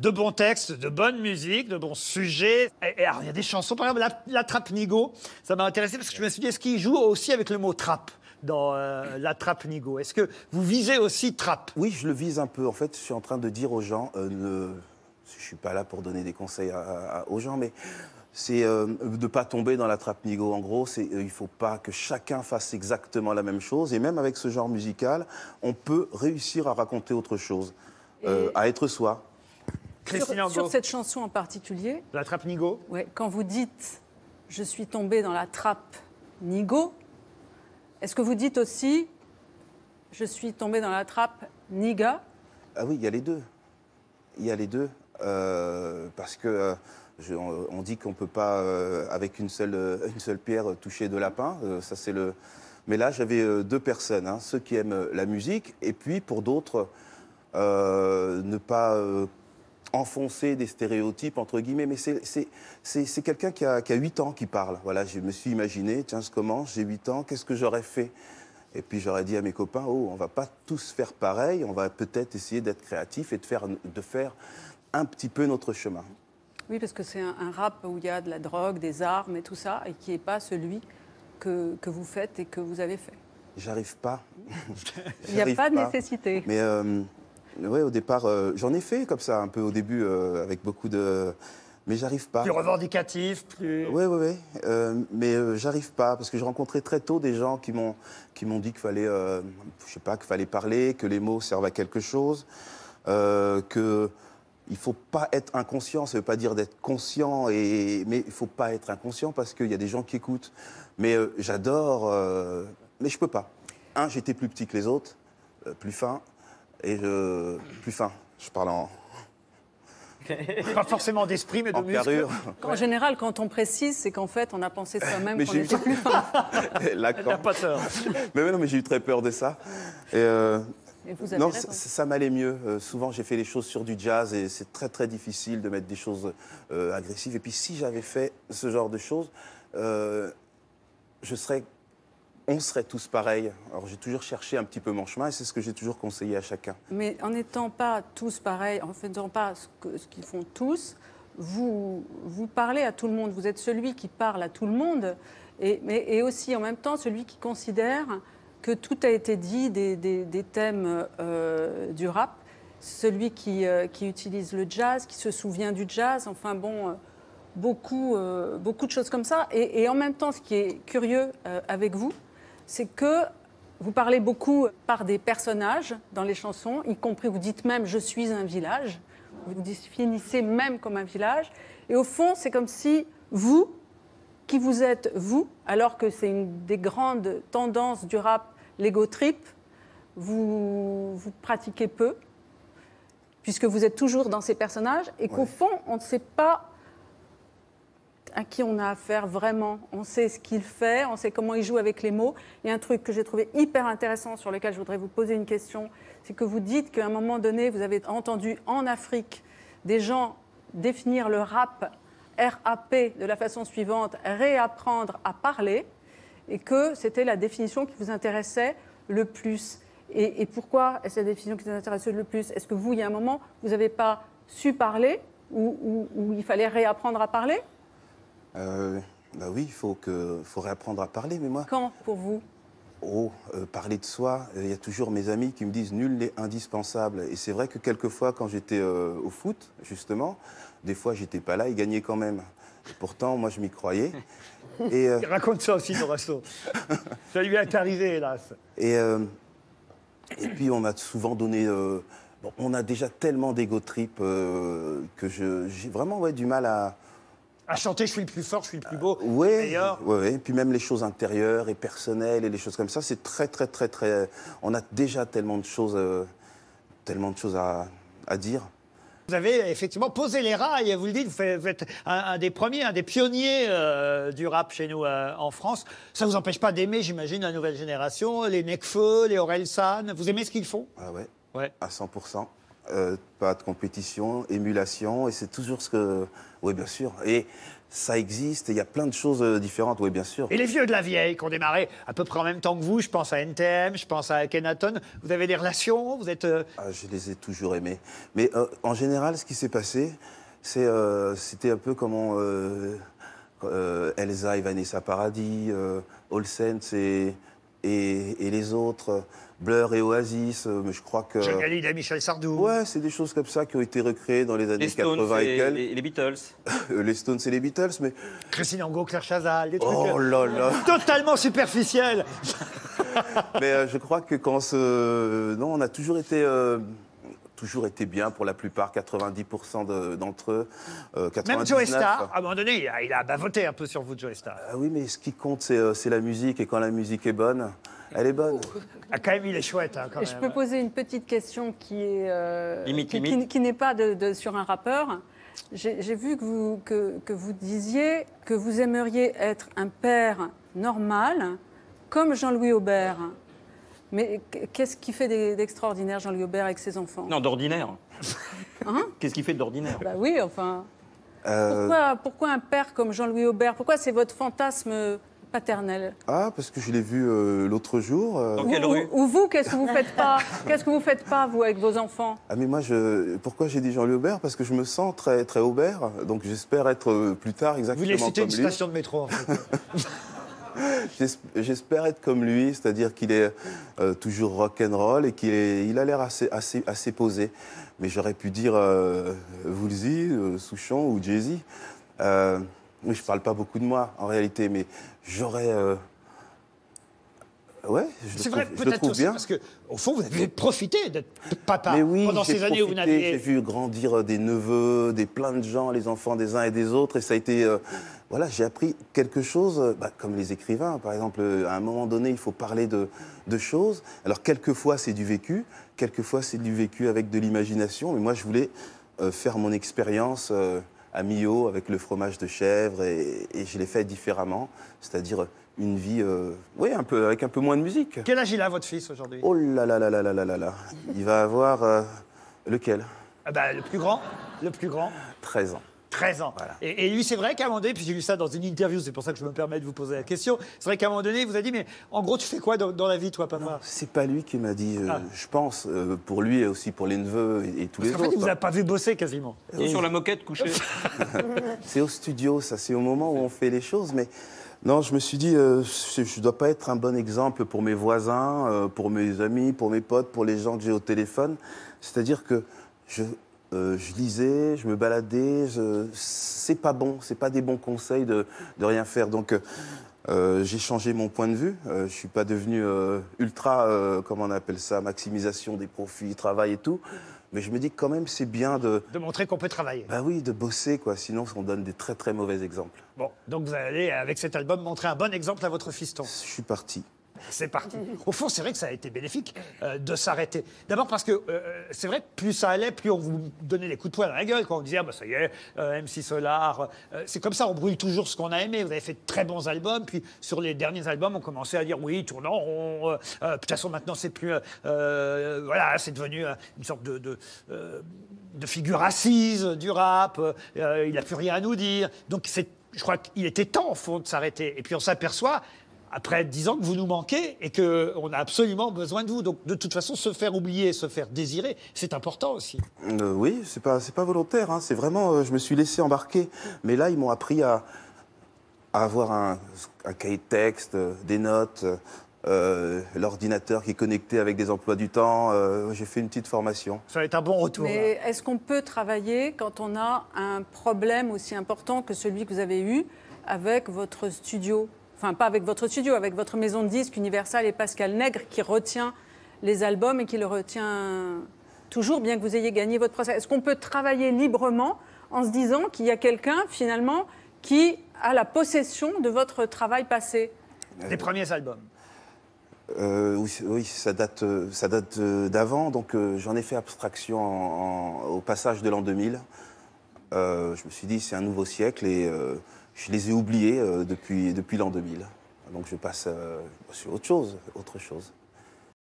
de bons textes, de bonne musique, de bons sujets. Et, et alors, il y a des chansons, par exemple, La, la Trappe Nigo. Ça m'a intéressé parce que je me suis dit, est-ce qu'il joue aussi avec le mot trappe dans euh, La Trappe Nigo Est-ce que vous visez aussi trappe? Oui, je le vise un peu. En fait, je suis en train de dire aux gens, euh, ne... je suis pas là pour donner des conseils à- à- aux gens, mais c'est euh, de ne pas tomber dans la trappe nigo. En gros, c'est, euh, il ne faut pas que chacun fasse exactement la même chose. Et même avec ce genre musical, on peut réussir à raconter autre chose, euh, Et- à être soi. Christine Sur, cette chanson en particulier, La Trappe Nigo ouais, quand vous dites je suis tombée dans la trappe Nigo, est-ce que vous dites aussi je suis tombée dans la trappe Niga? Ah oui, il y a les deux. Il y a les deux. euh, parce que euh, je- on, on dit qu'on ne peut pas, euh, avec une seule, une seule pierre, toucher deux lapins. Euh, ça, c'est le... Mais là, j'avais euh, deux personnes. hein, ceux qui aiment la musique, et puis pour d'autres, euh, ne pas euh, enfoncer des stéréotypes, entre guillemets. Mais c'est- quelqu'un qui a, qui a 8 ans qui parle. Voilà, je me suis imaginé, tiens, je commence, j'ai 8 ans, qu'est-ce que j'aurais fait? Et puis j'aurais dit à mes copains, oh, on va pas tous faire pareil, on va peut-être essayer d'être créatif et de faire, de faire un petit peu notre chemin. Oui, parce que c'est un, un rap où il y a de la drogue, des armes et tout ça, et qui n'est pas celui que, que vous faites et que vous avez fait. J'arrive pas. Il n'y a pas de nécessité. Mais euh, ouais, au départ, euh, j'en ai fait comme ça, un peu au début, euh, avec beaucoup de. Mais j'arrive pas. Plus revendicatif, plus... Oui, oui, oui. Euh, mais j'arrive pas parce que j'ai rencontré très tôt des gens qui m'ont dit qu'il fallait, je sais pas, qu'il fallait parler, que les mots servent à quelque chose, que il faut pas être inconscient. Ça veut pas dire d'être conscient, et mais il faut pas être inconscient parce qu'il y a des gens qui écoutent. Mais j'adore, mais je peux pas. Un, j'étais plus petit que les autres, plus fin, et je plus fin. Je parle en, Pas forcément d'esprit, mais de en muscle. carrure. En général, quand on précise, c'est qu'en fait, on a pensé soi-même Mais qu'on j'ai- était plus fin. Là, quand- pas tort. Mais non, mais j'ai eu très peur de ça. Et euh, Et vous avez non, raison. ça, ça m'allait mieux. Euh, souvent, j'ai fait les choses sur du jazz et c'est très très difficile de mettre des choses euh, agressives. Et puis, si j'avais fait ce genre de choses, euh, je serais, on serait tous pareils. Alors, j'ai toujours cherché un petit peu mon chemin et c'est ce que j'ai toujours conseillé à chacun. Mais en n'étant pas tous pareils, en faisant pas ce qu'ils font tous, vous, vous parlez à tout le monde. Vous êtes celui qui parle à tout le monde, et, aussi en même temps celui qui considère que tout a été dit des, thèmes euh, du rap. Celui qui, euh, qui utilise le jazz, qui se souvient du jazz. Enfin bon, euh, beaucoup, beaucoup de choses comme ça. Et, en même temps, ce qui est curieux avec vous, c'est que vous parlez beaucoup par des personnages dans les chansons, y compris vous dites même je suis un village. Vous vous définissez même comme un village. Et au fond, c'est comme si vous, qui vous êtes vous, alors que c'est une des grandes tendances du rap, l'ego trip, vous, vous pratiquez peu, puisque vous êtes toujours dans ces personnages, et qu'au Ouais. fond, on ne sait pas à qui on a affaire vraiment. On sait ce qu'il fait, on sait comment il joue avec les mots. Il y a un truc que j'ai trouvé hyper intéressant sur lequel je voudrais vous poser une question, c'est que vous dites qu'à un moment donné, vous avez entendu en Afrique des gens définir le rap, RAP, de la façon suivante, réapprendre à parler, et que c'était la définition qui vous intéressait le plus. Et, pourquoi est-ce la définition qui vous intéressait le plus? Est-ce que vous, il y a un moment, vous n'avez pas su parler, ou il fallait réapprendre à parler? Euh, bah oui, il faut, que, faut réapprendre à parler. Mais moi, Quand pour vous? Oh, euh, parler de soi, euh, il y a toujours mes amis qui me disent nul n'est indispensable. Et c'est vrai que quelquefois, quand j'étais euh, au foot, justement, des fois j'étais pas là, ils gagnaient quand même. Et pourtant, moi je m'y croyais. Et, euh, Il raconte ça aussi, Dorasso. ça lui est arrivé, hélas. et, euh, et puis on m'a souvent donné. euh, bon, on a déjà tellement d'ego trip euh, que je- j'ai vraiment ouais, du mal à. À chanter, je suis le plus fort, je suis le plus beau, le Ouais, meilleur. Et puis même les choses intérieures et personnelles et les choses comme ça, c'est très, très, très, très. On a déjà tellement de choses, euh, tellement de choses à, à dire. Vous avez effectivement posé les rails, vous le dites, vous êtes un, un des premiers, un des pionniers euh, du rap chez nous euh, en France. Ça ne vous empêche pas d'aimer, j'imagine, la nouvelle génération, les Necfeu, les Aurel San. Vous aimez ce qu'ils font? Ah ouais, Ouais. à 100%. Euh, pas de compétition, émulation, et c'est toujours ce que... Oui, bien sûr. Et ça existe, et il y a plein de choses euh, différentes, oui, bien sûr. Et les vieux de la vieille qui ont démarré à peu près en même temps que vous, je pense à NTM, je pense à Kenaton, vous avez des relations Vous êtes. euh, Ah, je les ai toujours aimés. Mais euh, en général, ce qui s'est passé, c'est, c'était un peu comment Elsa et Vanessa Paradis, Olsen et, et, et les autres, Blur et Oasis, euh, mais je crois que... Johnny Hallyday, Michel Sardou. Ouais, c'est des choses comme ça qui ont été recréées dans les années Les Stones 80 et et, quelques. les, les Beatles. Les Stones et les Beatles, mais... Christine Angot, Claire Chazal, des trucs Oh là là totalement superficiels. Mais euh, je crois que quand ce... Non, on a toujours été... euh, Toujours été bien pour la plupart, 90% de- d'entre eux. euh, 99. Même Joe Star, à un moment donné, il a, il a bavoté un peu sur vous, Joe Star. Ah oui, mais ce qui compte, c'est euh, c'est la musique. Et quand la musique est bonne, elle est bonne. Ah, quand même, il est chouette, hein, quand je même. peux poser une petite question qui est euh, Limite, qui, limite. qui- qui n'est pas de, de- sur un rappeur. J'ai j'ai vu que vous, que, que vous disiez que vous aimeriez être un père normal, comme Jean-Louis Aubert. Mais qu'est-ce qui fait d'extraordinaire Jean-Louis Aubert avec ses enfants? Non, d'ordinaire. Hein? Qu'est-ce qu'il fait d'ordinaire Bah oui, enfin. Euh, Pourquoi, pourquoi un père comme Jean-Louis Aubert Pourquoi c'est votre fantasme paternel? Ah, parce que je l'ai vu euh, l'autre jour. euh, Dans ou, quelle ou- rue? Ou vous, qu'est-ce que vous faites pas? Qu'est-ce que vous faites pas vous avec vos enfants? Ah mais moi, je... pourquoi j'ai dit Jean-Louis Aubert? Parce que je me sens très, très Aubert, donc j'espère être plus tard Vous exactement voulez citer une lui. station de métro, en fait. J'es- J'espère être comme lui, c'est-à-dire qu'il est euh, toujours rock'n'roll et qu'il est... il a l'air assez, assez, posé. Mais j'aurais pu dire euh, Woolsey, euh, Souchon ou Jay-Z. Euh, je parle pas beaucoup de moi en réalité, mais j'aurais... euh, Ouais, je C'est vrai, peut-être trouve aussi, bien. parce que, au fond, vous avez profité d'être papa Mais oui, pendant ces années où vous profité, J'ai n'aviez. vu grandir des neveux, des plein de gens, les enfants des uns et des autres, et ça a été, euh, voilà, j'ai appris quelque chose, euh, bah, comme les écrivains, par exemple, euh, à un moment donné, il faut parler de, de choses. Alors quelquefois c'est du vécu, quelquefois c'est du vécu avec de l'imagination, mais moi je voulais euh, faire mon expérience euh, à Millau avec le fromage de chèvre et, je l'ai fait différemment, c'est-à-dire une vie, euh, oui, un peu, avec un peu moins de musique. Quel âge il a votre fils aujourd'hui? Oh là là là là là là là. Il va avoir euh, lequel? Ah bah, le plus grand Le plus grand. 13 ans. 13 ans. Et, et lui, c'est vrai qu'à un moment donné, puis j'ai lu ça dans une interview, c'est pour ça que je me permets de vous poser la question, c'est vrai qu'à un moment donné, il vous a dit, mais en gros, tu fais quoi dans, dans la vie, toi, papa? C'est pas lui qui m'a dit, euh, Ah. je pense, euh, pour lui et aussi pour les neveux et, et tous Parce les qu'en fait, il autres. vous a pas vu bosser quasiment. Il est sur la moquette couché. C'est au studio, ça, c'est au moment où on fait les choses. Mais non, je me suis dit, euh, je ne dois pas être un bon exemple pour mes voisins, euh, pour mes amis, pour mes potes, pour les gens que j'ai au téléphone. C'est-à-dire que je, euh, je lisais, je me baladais, je... c'est pas bon, c'est pas des bons conseils de, de rien faire. Donc, euh, j'ai changé mon point de vue. Euh, je suis pas devenu euh, ultra, comment on appelle ça, maximisation des profits, travail et tout. Mais je me dis que quand même, c'est bien de, De montrer qu'on peut travailler. bah oui, de bosser, quoi. Sinon, on donne des très très mauvais exemples. Bon, donc vous allez, avec cet album, montrer un bon exemple à votre fiston. Je suis parti. C'est parti. Au fond, c'est vrai que ça a été bénéfique euh, de s'arrêter. D'abord parce que euh, c'est vrai que plus ça allait, plus on vous donnait les coups de poing dans la gueule. Quand on disait, ah, bah, ça y est, euh, MC Solar. euh, c'est comme ça, on brûle toujours ce qu'on a aimé. Vous avez fait de très bons albums. Puis sur les derniers albums, on commençait à dire, oui, tournant euh, euh, de toute façon, maintenant, c'est plus. euh, euh, voilà, c'est devenu euh, une sorte de. de euh, figure assise du rap, euh, il n'a plus rien à nous dire. Donc je crois qu'il était temps, au fond, de s'arrêter. Et puis on s'aperçoit, après dix ans, que vous nous manquez et qu'on a absolument besoin de vous. Donc de toute façon, se faire oublier, se faire désirer, c'est important aussi. Euh, oui, c'est pas, c'est pas volontaire. hein. C'est vraiment, euh, je me suis laissé embarquer. Mais là, ils m'ont appris à, à avoir un, un cahier de texte, euh, des notes, euh, l'ordinateur qui est connecté avec des emplois du temps. euh, J'ai fait une petite formation. Ça va être un bon retour. Mais est-ce qu'on peut travailler quand on a un problème aussi important que celui que vous avez eu avec votre studio? Enfin, pas avec votre studio, avec votre maison de disques Universal et Pascal Nègre qui retient les albums et qui le retient toujours, bien que vous ayez gagné votre procès. Est-ce qu'on peut travailler librement en se disant qu'il y a quelqu'un, finalement, qui a la possession de votre travail passé? Les premiers albums. Euh, oui, ça date, euh, ça date euh, d'avant, donc euh, j'en ai fait abstraction en- en- au passage de l'an 2000. Euh, je me suis dit, c'est un nouveau siècle et euh, je les ai oubliés euh, depuis, depuis l'an 2000. Donc je passe euh, sur autre chose, autre chose.